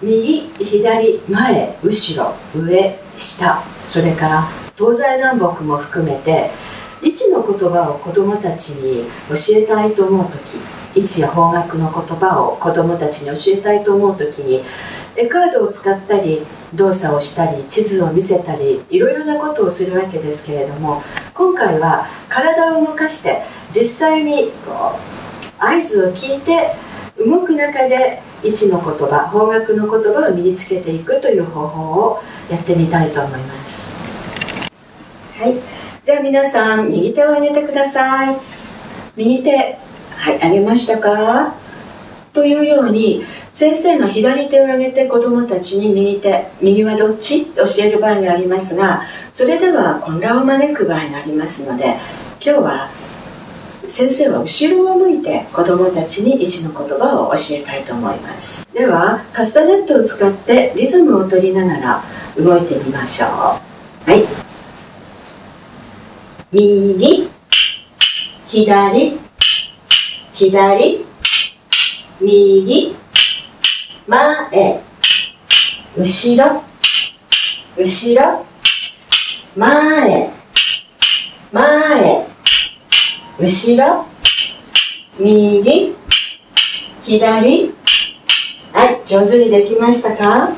右左前後ろ上下それから東西南北も含めて位置の言葉を子どもたちに教えたいと思う時位置や方角の言葉を子どもたちに教えたいと思う時に絵カードを使ったり動作をしたり地図を見せたりいろいろなことをするわけですけれども今回は体を動かして実際にこう合図を聞いて動く中で位置の言葉方角の言葉を身につけていくという方法をやってみたいと思います。はい。じゃあ皆さん右手を上げてください。右手はい上げましたか？というように先生が左手を上げて子どもたちに右手右はどっち？と教える場合がありますがそれでは混乱を招く場合がありますので今日は先生は後ろを向いて子どもたちに位置の言葉を教えたいと思います。ではカスタネットを使ってリズムを取りながら動いてみましょう。はい。右左左右前後ろ後ろ前。後ろ右左。はい上手にできましたか？